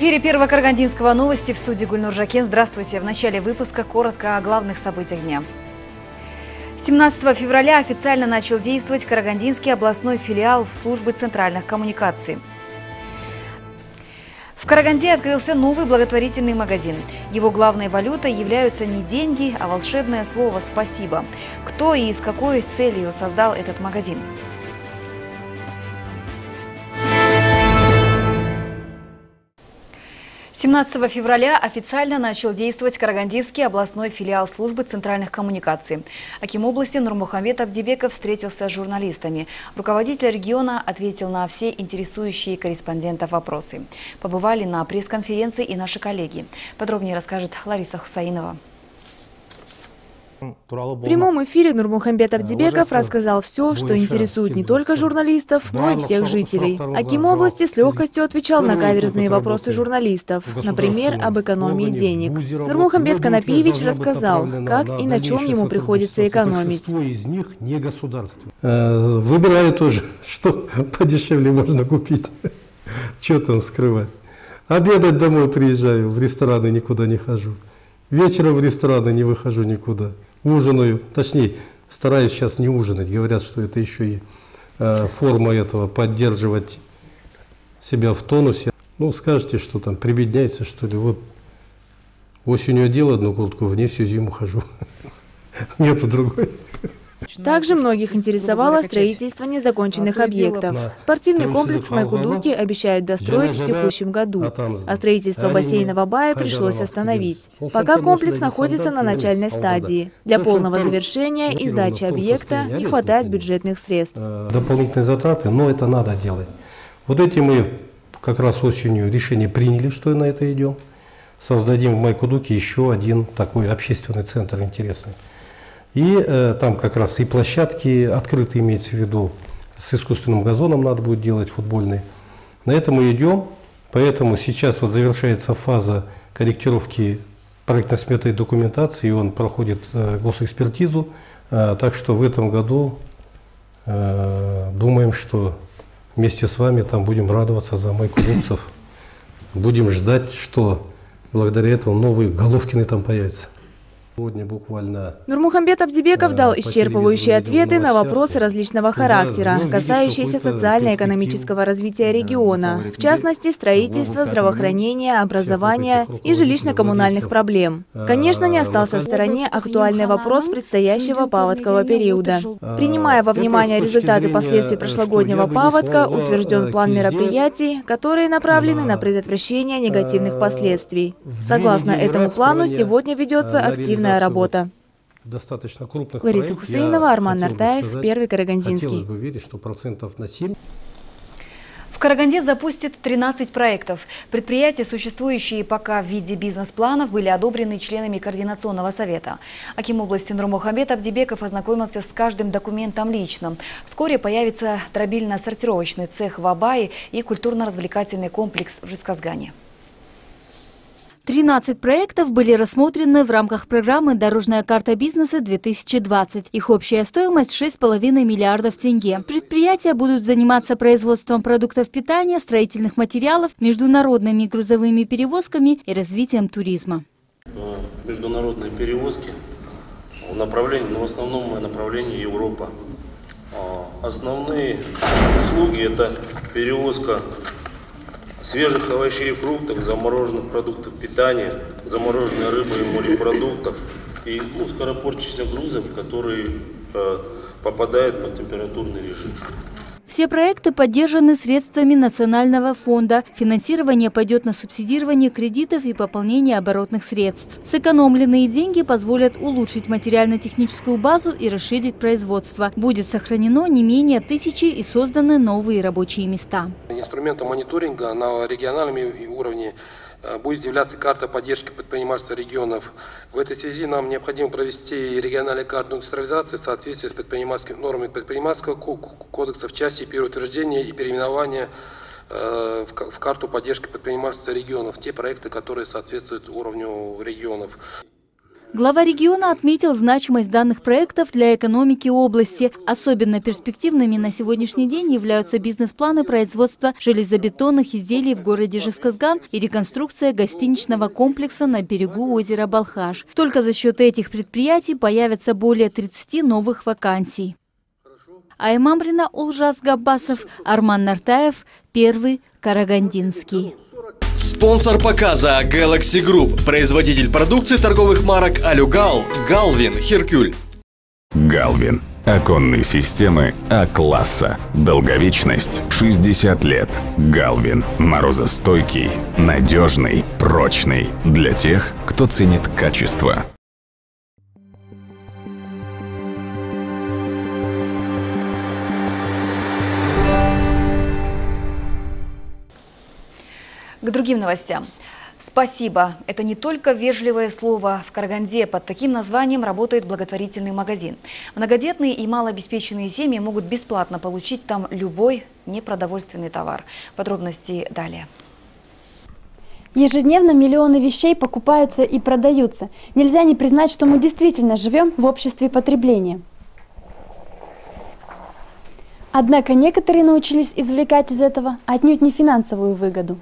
Эфире первого Карагандинского новости в студии Гульнур Жакен. Здравствуйте. В начале выпуска коротко о главных событиях дня. 17 февраля официально начал действовать Карагандинский областной филиал службы центральных коммуникаций. В Караганде открылся новый благотворительный магазин. Его главной валютой являются не деньги, а волшебное слово «спасибо». Кто и с какой целью создал этот магазин? 17 февраля официально начал действовать Карагандинский областной филиал службы центральных коммуникаций. Аким области Нурмухамед Абдибеков встретился с журналистами. Руководитель региона ответил на все интересующие корреспондентов вопросы. Побывали на пресс-конференции и наши коллеги. Подробнее расскажет Лариса Хусаинова. В прямом эфире Нурмухамбет Абдибеков рассказал все, что интересует не только журналистов, но и всех жителей. Аким области с легкостью отвечал на каверзные вопросы журналистов, например, об экономии денег. Нурмухамбет Канапиевич рассказал, как и на чем ему приходится экономить. из них не государство. Э, выбираю тоже, что подешевле можно купить. Что там скрывать. Обедать домой приезжаю, в рестораны никуда не хожу. Вечером в рестораны не выхожу никуда ужинаю, точнее, стараюсь сейчас не ужинать, говорят, что это еще и э, форма этого, поддерживать себя в тонусе. Ну, скажете, что там, прибедняется, что ли, вот осенью одел одну куртку, в ней всю зиму хожу, нету другой. Также многих интересовало строительство незаконченных объектов. Спортивный комплекс в Майкудуке обещают достроить в текущем году, а строительство бассейна в Абае пришлось остановить. Пока комплекс находится на начальной стадии. Для полного завершения и сдачи объекта не хватает бюджетных средств. Э, дополнительные затраты, но это надо делать. Вот эти мы как раз осенью решение приняли, что на это идем. Создадим в Майкудуке еще один такой общественный центр интересный. И э, там как раз и площадки открытые имеется в виду, с искусственным газоном надо будет делать футбольные. На это мы идем, поэтому сейчас вот завершается фаза корректировки проектно-сметной документации, и он проходит э, госэкспертизу. Э, так что в этом году э, думаем, что вместе с вами там будем радоваться за майку Луцев. Будем ждать, что благодаря этому новые Головкины там появятся. Сегодня буквально... Нурмухамбет Абдибеков дал исчерпывающие ответы на вопросы различного характера, касающиеся социально-экономического развития региона, в частности, строительства, здравоохранения, образования и жилищно-коммунальных проблем. Конечно, не остался в стороне актуальный вопрос предстоящего паводкового периода. Принимая во внимание результаты последствий прошлогоднего паводка, утвержден план мероприятий, которые направлены на предотвращение негативных последствий. Согласно этому плану, сегодня ведется активная Важная работа. Достаточно крупных Лариса Хусейнова, Арман Нартаев, сказать, Первый Карагандинский. Хотелось бы видеть, что процентов на 7 в Караганде запустят 13 проектов. Предприятия, существующие пока в виде бизнес-планов, были одобрены членами Координационного совета. Аким области Нурмухамбет Абдибеков ознакомился с каждым документом лично. Вскоре появится дробильно-сортировочный цех в Абае и культурно-развлекательный комплекс в Жисказгане. 13 проектов были рассмотрены в рамках программы «Дорожная карта бизнеса-2020». Их общая стоимость 6,5 миллиардов тенге. Предприятия будут заниматься производством продуктов питания, строительных материалов, международными грузовыми перевозками и развитием туризма. Международные перевозки в направлении, но в основном направлении Европа. А, основные услуги – это перевозка свежих овощей и фруктов, замороженных продуктов питания, замороженной рыбы и морепродуктов и ну, скоропорчащихся грузов, которые э, попадают под температурный режим. Все проекты поддержаны средствами Национального фонда. Финансирование пойдет на субсидирование кредитов и пополнение оборотных средств. Сэкономленные деньги позволят улучшить материально-техническую базу и расширить производство. Будет сохранено не менее тысячи и созданы новые рабочие места. Инструментом мониторинга на региональном уровне будет являться карта поддержки предпринимательства регионов. В этой связи нам необходимо провести региональную карту индустриализации в соответствии с предпринимательскими нормами предпринимательского кодекса в части переутверждения и переименования э, в карту поддержки предпринимательства регионов, те проекты, которые соответствуют уровню регионов. Глава региона отметил значимость данных проектов для экономики области. Особенно перспективными на сегодняшний день являются бизнес-планы производства железобетонных изделий в городе Жесказган и реконструкция гостиничного комплекса на берегу озера Балхаш. Только за счет этих предприятий появятся более 30 новых вакансий. Аймамрина Улжас Габбасов, Арман Нартаев, Первый Карагандинский. Спонсор показа Galaxy Group, производитель продукции торговых марок Алюгал, Галвин, Херкюль. Галвин. Оконные системы А-класса. Долговечность 60 лет. Галвин. Морозостойкий, надежный, прочный. Для тех, кто ценит качество. К другим новостям. Спасибо. Это не только вежливое слово. В Караганде под таким названием работает благотворительный магазин. Многодетные и малообеспеченные семьи могут бесплатно получить там любой непродовольственный товар. Подробности далее. Ежедневно миллионы вещей покупаются и продаются. Нельзя не признать, что мы действительно живем в обществе потребления. Однако некоторые научились извлекать из этого отнюдь не финансовую выгоду.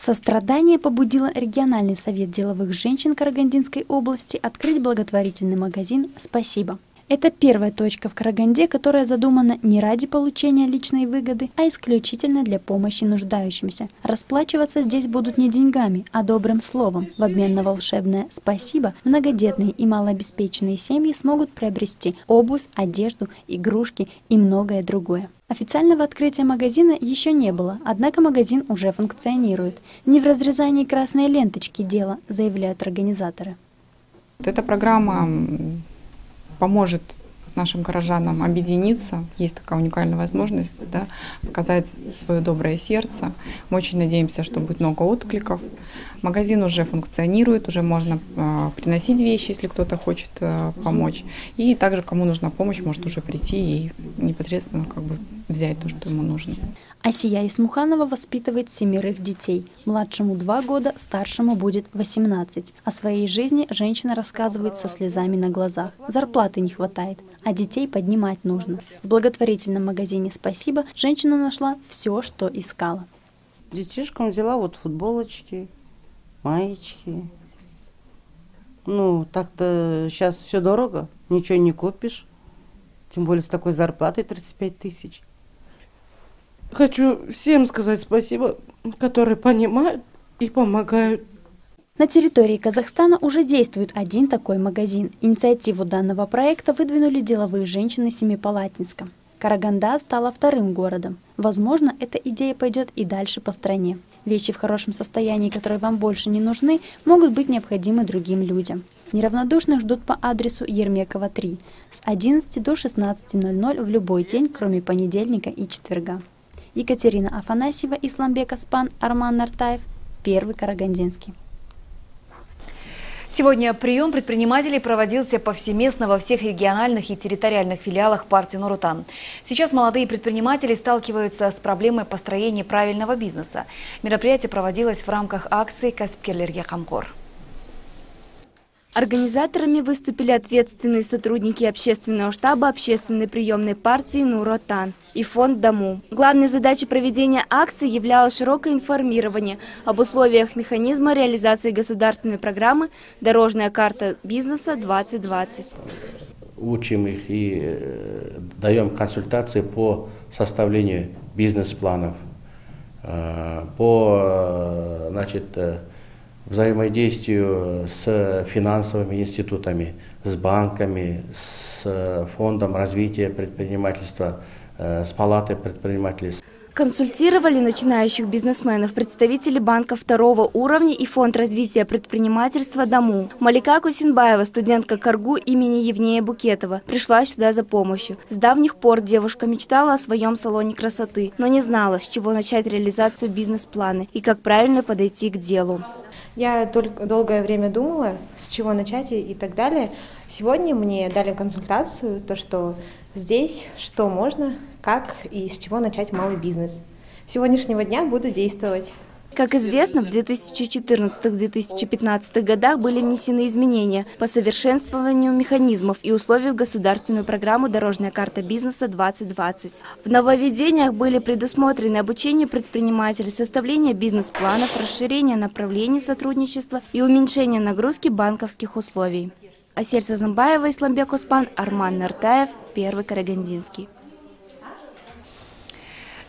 Сострадание побудило региональный совет деловых женщин Карагандинской области открыть благотворительный магазин «Спасибо». Это первая точка в Караганде, которая задумана не ради получения личной выгоды, а исключительно для помощи нуждающимся. Расплачиваться здесь будут не деньгами, а добрым словом. В обмен на волшебное «спасибо» многодетные и малообеспеченные семьи смогут приобрести обувь, одежду, игрушки и многое другое. Официального открытия магазина еще не было, однако магазин уже функционирует. Не в разрезании красной ленточки дело, заявляют организаторы. Эта программа поможет нашим горожанам объединиться. Есть такая уникальная возможность да, показать свое доброе сердце. Мы очень надеемся, что будет много откликов. Магазин уже функционирует, уже можно э, приносить вещи, если кто-то хочет э, помочь. И также, кому нужна помощь, может уже прийти и непосредственно как бы взять то, что ему нужно. Асия Исмуханова воспитывает семерых детей. Младшему два года, старшему будет 18. О своей жизни женщина рассказывает со слезами на глазах. Зарплаты не хватает, а детей поднимать нужно. В благотворительном магазине «Спасибо» женщина нашла все, что искала. Детишкам взяла вот футболочки, маечки. Ну, так-то сейчас все дорого, ничего не купишь. Тем более с такой зарплатой 35 тысяч. Хочу всем сказать спасибо, которые понимают и помогают. На территории Казахстана уже действует один такой магазин. Инициативу данного проекта выдвинули деловые женщины Семипалатинска. Караганда стала вторым городом. Возможно, эта идея пойдет и дальше по стране. Вещи в хорошем состоянии, которые вам больше не нужны, могут быть необходимы другим людям. Неравнодушных ждут по адресу Ермекова 3 с 11 до 16.00 в любой день, кроме понедельника и четверга. Екатерина Афанасьева, Исламбек Аспан, Арман Нартаев, Первый Карагандинский. Сегодня прием предпринимателей проводился повсеместно во всех региональных и территориальных филиалах партии Нурутан. Сейчас молодые предприниматели сталкиваются с проблемой построения правильного бизнеса. Мероприятие проводилось в рамках акции «Каспкерлерге Хамкор». Организаторами выступили ответственные сотрудники общественного штаба общественной приемной партии «Нуротан» и фонд «Дому». Главной задачей проведения акции являлось широкое информирование об условиях механизма реализации государственной программы «Дорожная карта бизнеса 2020». Учим их и э, даем консультации по составлению бизнес-планов, э, по э, значит, взаимодействию с финансовыми институтами, с банками, с фондом развития предпринимательства, э, с палатой предпринимателей. Консультировали начинающих бизнесменов представители банка второго уровня и фонд развития предпринимательства «Дому». Малика Кусинбаева, студентка Каргу имени Евнея Букетова, пришла сюда за помощью. С давних пор девушка мечтала о своем салоне красоты, но не знала, с чего начать реализацию бизнес-плана и как правильно подойти к делу. Я только долгое время думала, с чего начать и, и так далее. Сегодня мне дали консультацию, то, что здесь, что можно, как и с чего начать малый бизнес. С сегодняшнего дня буду действовать. Как известно, в 2014-2015 годах были внесены изменения по совершенствованию механизмов и условий в государственную программу «Дорожная карта бизнеса-2020». В нововведениях были предусмотрены обучение предпринимателей, составление бизнес-планов, расширение направлений сотрудничества и уменьшение нагрузки банковских условий. Асель Сазамбаева, Исламбек Успан, Арман Нартаев, Первый Карагандинский.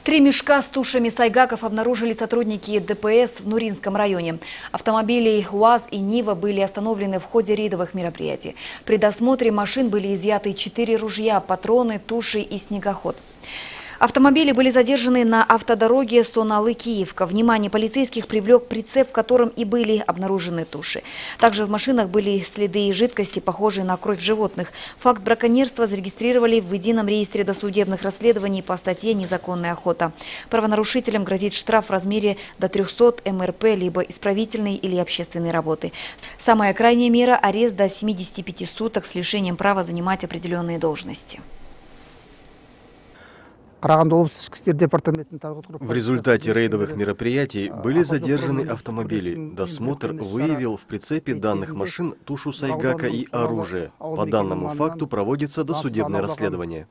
Три мешка с тушами сайгаков обнаружили сотрудники ДПС в Нуринском районе. Автомобили УАЗ и Нива были остановлены в ходе рейдовых мероприятий. При досмотре машин были изъяты четыре ружья, патроны, туши и снегоход. Автомобили были задержаны на автодороге Соналы-Киевка. Внимание полицейских привлек прицеп, в котором и были обнаружены туши. Также в машинах были следы и жидкости, похожие на кровь животных. Факт браконьерства зарегистрировали в едином реестре досудебных расследований по статье «Незаконная охота». Правонарушителям грозит штраф в размере до 300 МРП, либо исправительной или общественной работы. Самая крайняя мера – арест до 75 суток с лишением права занимать определенные должности. В результате рейдовых мероприятий были задержаны автомобили. Досмотр выявил в прицепе данных машин тушу Сайгака и оружие. По данному факту проводится досудебное расследование.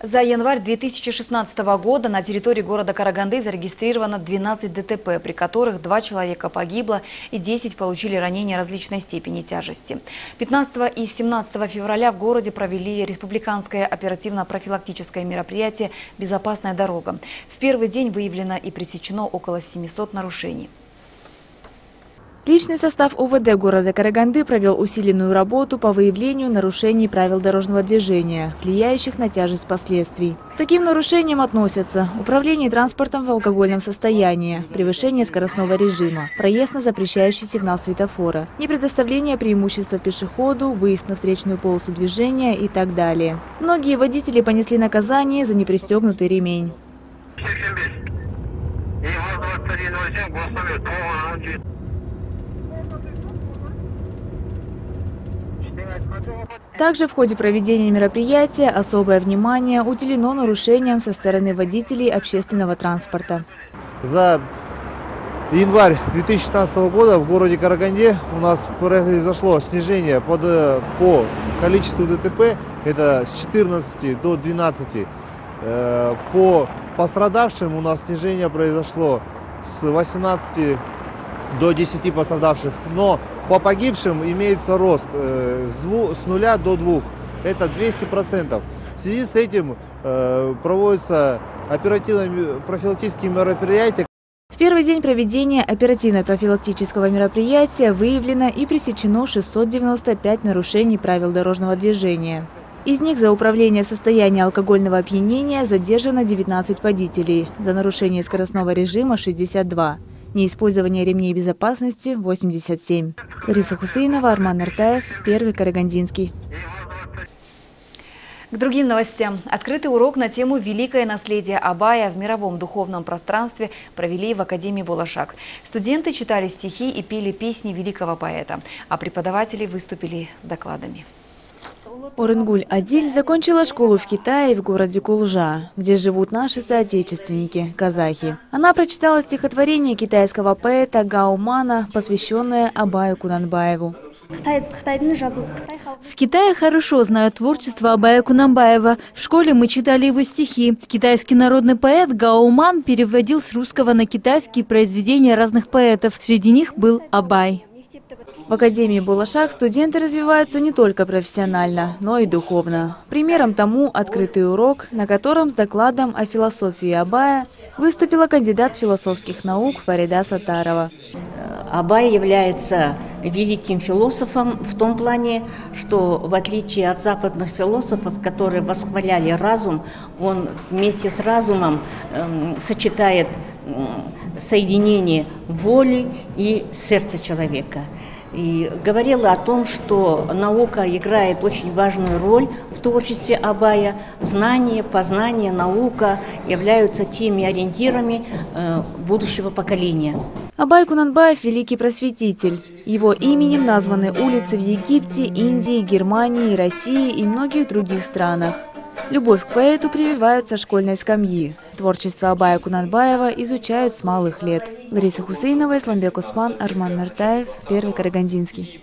За январь 2016 года на территории города Караганды зарегистрировано 12 ДТП, при которых два человека погибло и 10 получили ранения различной степени тяжести. 15 и 17 февраля в городе провели республиканское оперативно-профилактическое мероприятие «Безопасная дорога». В первый день выявлено и пресечено около 700 нарушений. Личный состав УВД города Караганды провел усиленную работу по выявлению нарушений правил дорожного движения, влияющих на тяжесть последствий. К таким нарушениям относятся управление транспортом в алкогольном состоянии, превышение скоростного режима, проезд на запрещающий сигнал светофора, непредоставление преимущества пешеходу, выезд на встречную полосу движения и так далее. Многие водители понесли наказание за непристегнутый ремень. Также в ходе проведения мероприятия особое внимание уделено нарушениям со стороны водителей общественного транспорта. За январь 2016 года в городе Караганде у нас произошло снижение под, по количеству ДТП, это с 14 до 12. Э, по пострадавшим у нас снижение произошло с 18 до 10 пострадавших, но по погибшим имеется рост э, с, дву, с нуля до двух. Это 200%. В связи с этим э, проводятся оперативно-профилактические мероприятия. В первый день проведения оперативно-профилактического мероприятия выявлено и пресечено 695 нарушений правил дорожного движения. Из них за управление в состоянии алкогольного опьянения задержано 19 водителей, за нарушение скоростного режима 62 неиспользование ремней безопасности – 87. Лариса Хусейнова, Арман Нартаев, Первый Карагандинский. К другим новостям. Открытый урок на тему «Великое наследие Абая» в мировом духовном пространстве провели в Академии Булашак. Студенты читали стихи и пели песни великого поэта, а преподаватели выступили с докладами. Оренгуль Адиль закончила школу в Китае в городе Кулжа, где живут наши соотечественники – казахи. Она прочитала стихотворение китайского поэта Гаумана, посвященное Абаю Кунанбаеву. В Китае хорошо знают творчество Абая Кунамбаева. В школе мы читали его стихи. Китайский народный поэт Гауман переводил с русского на китайский произведения разных поэтов. Среди них был Абай. В Академии Булашак студенты развиваются не только профессионально, но и духовно. Примером тому открытый урок, на котором с докладом о философии Абая выступила кандидат философских наук Фарида Сатарова. Абай является великим философом в том плане, что в отличие от западных философов, которые восхваляли разум, он вместе с разумом э, сочетает э, соединение воли и сердца человека и говорила о том, что наука играет очень важную роль в творчестве Абая. Знание, познание, наука являются теми ориентирами э, будущего поколения. Абай Кунанбаев – великий просветитель. Его именем названы улицы в Египте, Индии, Германии, России и многих других странах. Любовь к поэту прививают со школьной скамьи. Творчество Абая Кунанбаева изучают с малых лет. Лариса Хусейнова, Исламбек Усман, Арман Нартаев, Первый Карагандинский.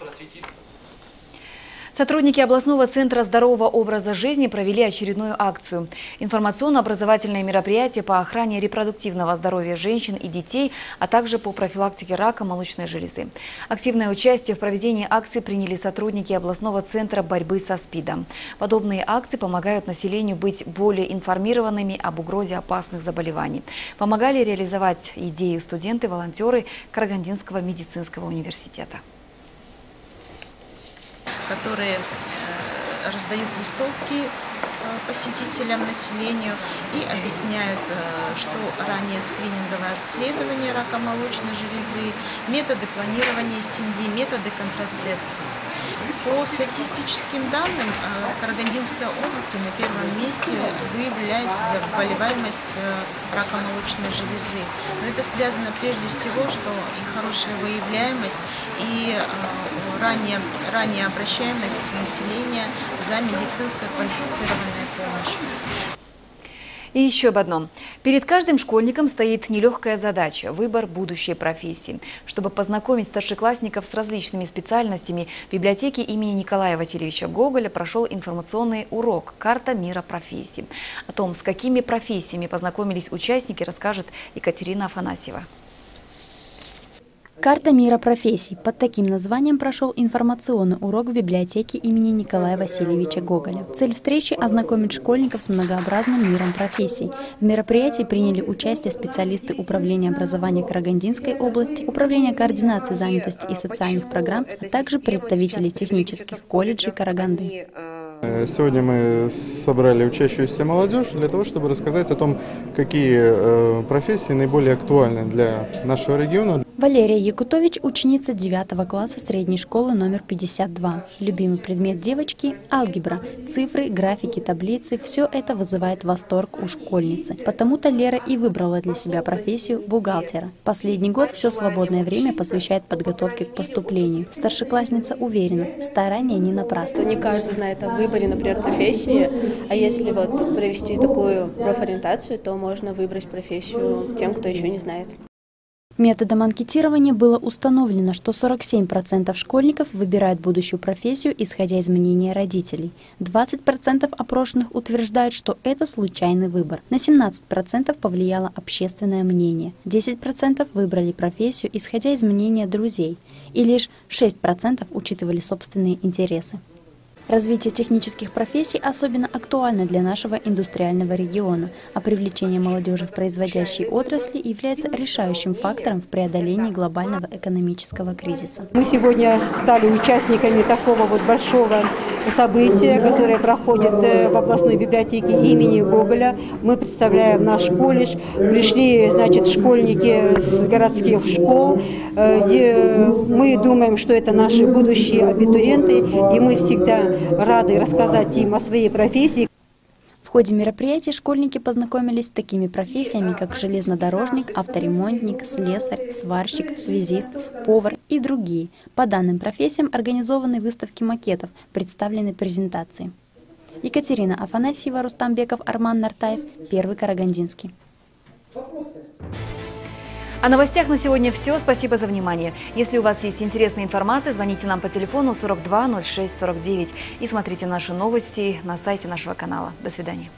Сотрудники областного центра здорового образа жизни провели очередную акцию. Информационно-образовательное мероприятие по охране репродуктивного здоровья женщин и детей, а также по профилактике рака молочной железы. Активное участие в проведении акции приняли сотрудники областного центра борьбы со СПИДом. Подобные акции помогают населению быть более информированными об угрозе опасных заболеваний. Помогали реализовать идею студенты-волонтеры Карагандинского медицинского университета которые э, раздают листовки э, посетителям, населению и объясняют, э, что ранее скрининговое обследование рака молочной железы, методы планирования семьи, методы контрацепции. По статистическим данным, в Карагандинской области на первом месте выявляется заболеваемость рака молочной железы. Но это связано прежде всего, что и хорошая выявляемость, и ранее, ранее обращаемость населения за медицинской квалифицированной помощью. И еще об одном. Перед каждым школьником стоит нелегкая задача – выбор будущей профессии. Чтобы познакомить старшеклассников с различными специальностями, в библиотеке имени Николая Васильевича Гоголя прошел информационный урок «Карта мира профессий». О том, с какими профессиями познакомились участники, расскажет Екатерина Афанасьева. Карта мира профессий. Под таким названием прошел информационный урок в библиотеке имени Николая Васильевича Гоголя. Цель встречи – ознакомить школьников с многообразным миром профессий. В мероприятии приняли участие специалисты Управления образования Карагандинской области, Управления координации занятости и социальных программ, а также представители технических колледжей Караганды. Э, сегодня мы собрали учащуюся молодежь для того, чтобы рассказать о том, какие э, профессии наиболее актуальны для нашего региона. Валерия Якутович – ученица 9 класса средней школы номер 52. Любимый предмет девочки – алгебра. Цифры, графики, таблицы – все это вызывает восторг у школьницы. Потому-то Лера и выбрала для себя профессию бухгалтера. Последний год все свободное время посвящает подготовке к поступлению. Старшеклассница уверена – старания не напрасны. Не каждый знает о выборе, например, профессии, а если вот провести такую профориентацию, то можно выбрать профессию тем, кто еще не знает. Методом анкетирования было установлено, что 47% школьников выбирают будущую профессию, исходя из мнения родителей. 20% опрошенных утверждают, что это случайный выбор. На 17% повлияло общественное мнение. 10% выбрали профессию, исходя из мнения друзей. И лишь 6% учитывали собственные интересы. Развитие технических профессий особенно актуально для нашего индустриального региона, а привлечение молодежи в производящие отрасли является решающим фактором в преодолении глобального экономического кризиса. Мы сегодня стали участниками такого вот большого события, которое проходит э, в областной библиотеке имени Гоголя. Мы представляем наш колледж. Пришли, значит, школьники с городских школ, э, где мы думаем, что это наши будущие абитуриенты, и мы всегда рады рассказать им о своей профессии. Ходе мероприятия школьники познакомились с такими профессиями, как железнодорожник, авторемонтник, слесарь, сварщик, связист, повар и другие. По данным профессиям организованы выставки макетов, представлены презентации. Екатерина Афанасьева, Рустамбеков, Арман Нартаев, Первый Карагандинский. О новостях на сегодня все. Спасибо за внимание. Если у вас есть интересная информация, звоните нам по телефону 42 06 49 и смотрите наши новости на сайте нашего канала. До свидания.